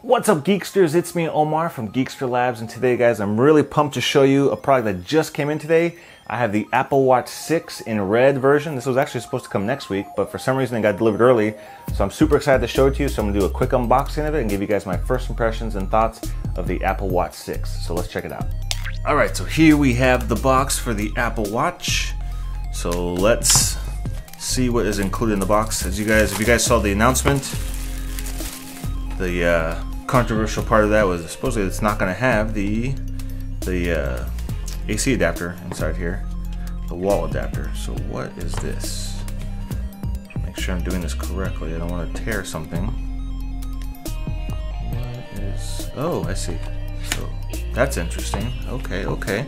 What's up Geeksters, it's me Omar from Geekster Labs and today guys I'm really pumped to show you a product that just came in today. I have the Apple Watch 6 in red version. This was actually supposed to come next week but for some reason it got delivered early so I'm super excited to show it to you so I'm going to do a quick unboxing of it and give you guys my first impressions and thoughts of the Apple Watch 6. So let's check it out. Alright so here we have the box for the Apple Watch. So let's see what is included in the box. As you guys, if you guys saw the announcement, the uh, controversial part of that was supposedly it's not going to have the the uh, AC adapter inside here, the wall adapter. So what is this? Make sure I'm doing this correctly. I don't want to tear something. What is? Oh, I see. So that's interesting. Okay, okay.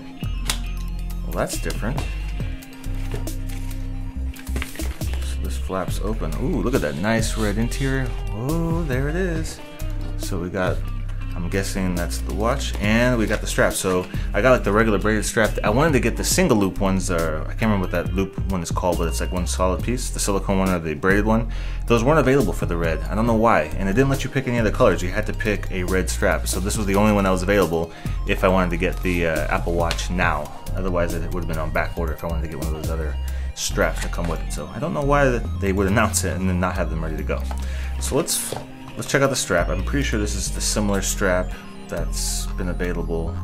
Well, that's different. Flaps open. Ooh, look at that nice red interior. Oh, there it is. So we got, I'm guessing that's the watch, and we got the strap. So I got like the regular braided strap. I wanted to get the single loop ones. Uh, I can't remember what that loop one is called, but it's like one solid piece. The silicone one or the braided one. Those weren't available for the red. I don't know why. And it didn't let you pick any other colors. You had to pick a red strap. So this was the only one that was available if I wanted to get the uh, Apple Watch now. Otherwise, it would have been on back order if I wanted to get one of those other straps that come with it. So I don't know why they would announce it and then not have them ready to go. So let's let's check out the strap. I'm pretty sure this is the similar strap that's been available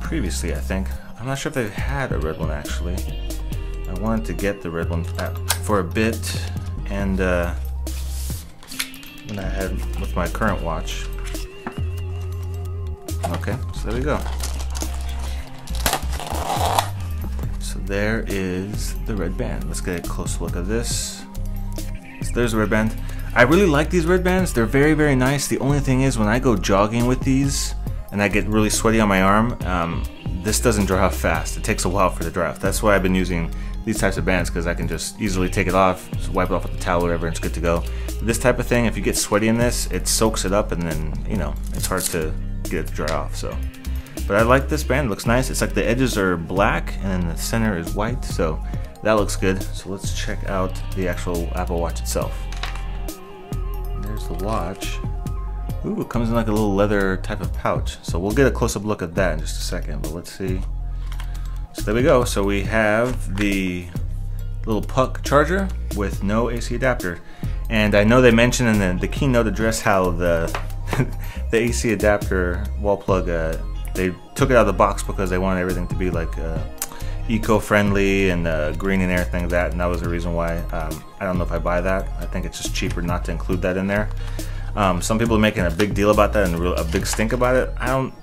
previously, I think. I'm not sure if they've had a red one actually. I wanted to get the red one for a bit and uh, when I had with my current watch. Okay, so there we go. There is the red band. Let's get a close look at this. So there's the red band. I really like these red bands. They're very, very nice. The only thing is when I go jogging with these and I get really sweaty on my arm, um, this doesn't dry off fast. It takes a while for the dry off. That's why I've been using these types of bands because I can just easily take it off, just wipe it off with the towel, whatever, and it's good to go. This type of thing, if you get sweaty in this, it soaks it up and then, you know, it's hard to get it to dry off. So, But I like this band. It looks nice. It's like the edges are black and then the center is white. So that looks good. So let's check out the actual Apple Watch itself There's the watch. Ooh, it comes in like a little leather type of pouch. So we'll get a close-up look at that in just a second, but let's see. So there we go. So we have the little puck charger with no AC adapter. And I know they mentioned in the, the keynote address how the the AC adapter wall plug, uh, they took it out of the box because they wanted everything to be like uh, eco-friendly and uh, green and everything like that and that was the reason why um, I don't know if I buy that. I think it's just cheaper not to include that in there. Um, some people are making a big deal about that and a big stink about it. I don't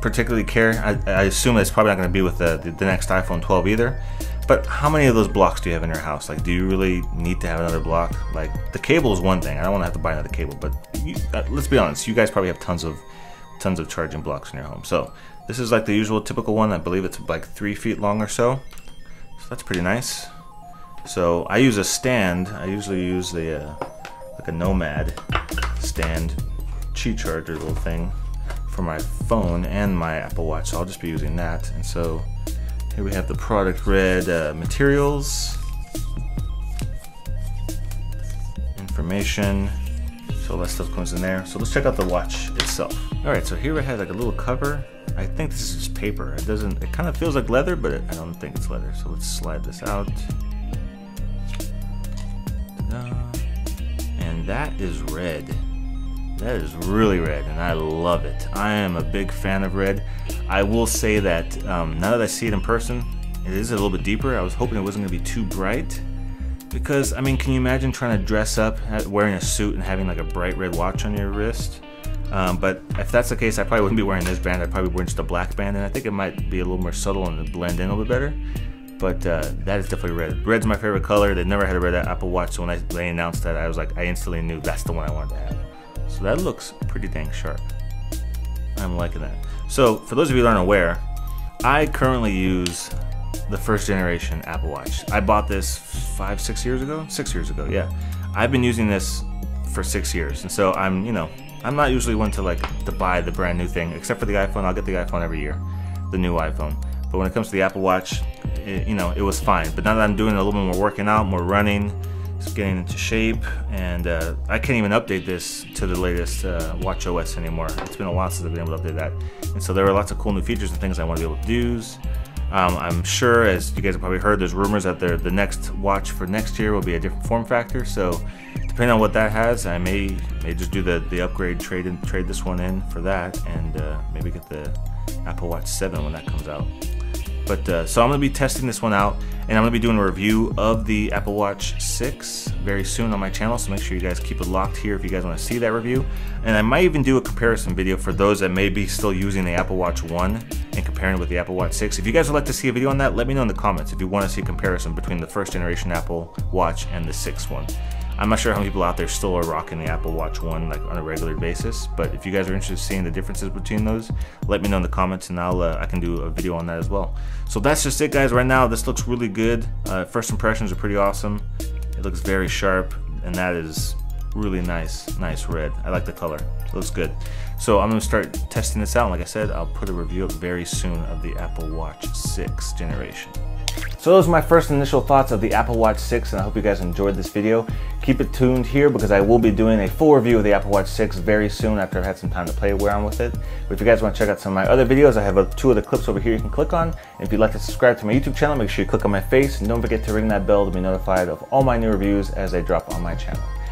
particularly care. I, I assume it's probably not going to be with the, the, the, next iPhone 12 either. But how many of those blocks do you have in your house? Like do you really need to have another block? Like the cable is one thing. I don't want to have to buy another cable but you, uh, let's be honest you guys probably have tons of tons of charging blocks in your home so this is like the usual typical one. I believe it's like three feet long or so. So that's pretty nice. So I use a stand. I usually use the uh, like a Nomad stand Qi charger little thing for my phone and my Apple Watch. So I'll just be using that. And so here we have the product red uh, materials, information. So all that stuff comes in there. So let's check out the watch itself. All right, so here we have like a little cover I think this is just paper. It doesn't, it kind of feels like leather, but it, I don't think it's leather. So let's slide this out. And that is red. That is really red, and I love it. I am a big fan of red. I will say that um, now that I see it in person, it is a little bit deeper. I was hoping it wasn't going to be too bright. Because, I mean, can you imagine trying to dress up, wearing a suit, and having like a bright red watch on your wrist? Um, but if that's the case, I probably wouldn't be wearing this band. I'd probably wearing just a black band, and I think it might be a little more subtle and blend in a little bit better. But uh, that is definitely red. Red's my favorite color. They never had a red Apple Watch, so when I, they announced that, I was like, I instantly knew that's the one I wanted to have. So that looks pretty dang sharp. I'm liking that. So for those of you that aren't aware, I currently use the first generation Apple Watch. I bought this five, six years ago. Six years ago, yeah. I've been using this for six years, and so I'm, you know, I'm not usually one to like to buy the brand new thing, except for the iPhone. I'll get the iPhone every year, the new iPhone. But when it comes to the Apple Watch, it, you know, it was fine. But now that I'm doing a little bit more working out, more running, getting into shape, and uh, I can't even update this to the latest uh, Watch OS anymore. It's been a while since I've been able to update that. And so there are lots of cool new features and things I want to be able to use. Um, I'm sure, as you guys have probably heard, there's rumors that the next watch for next year will be a different form factor. So depending on what that has, I may may just do the, the upgrade, trade and trade this one in for that, and uh, maybe get the Apple Watch 7 when that comes out. But uh, so I'm gonna be testing this one out, and I'm gonna be doing a review of the Apple Watch 6 very soon on my channel. So make sure you guys keep it locked here if you guys want to see that review. And I might even do a comparison video for those that may be still using the Apple Watch 1 and comparing it with the Apple Watch 6. If you guys would like to see a video on that, let me know in the comments if you want to see a comparison between the first generation Apple Watch and the sixth one. I'm not sure how many people out there still are rocking the Apple Watch 1 like on a regular basis, but if you guys are interested in seeing the differences between those, let me know in the comments and I'll uh, I can do a video on that as well. So that's just it guys right now. This looks really good. Uh, first impressions are pretty awesome. It looks very sharp and that is really nice, nice red. I like the color. It looks good. So I'm gonna start testing this out. Like I said, I'll put a review up very soon of the Apple Watch 6 generation. So those are my first initial thoughts of the Apple Watch 6 and I hope you guys enjoyed this video. Keep it tuned here because I will be doing a full review of the Apple Watch 6 very soon after I've had some time to play around with it. But if you guys want to check out some of my other videos, I have a, two of the clips over here you can click on. And if you'd like to subscribe to my YouTube channel, make sure you click on my face and don't forget to ring that bell to be notified of all my new reviews as they drop on my channel.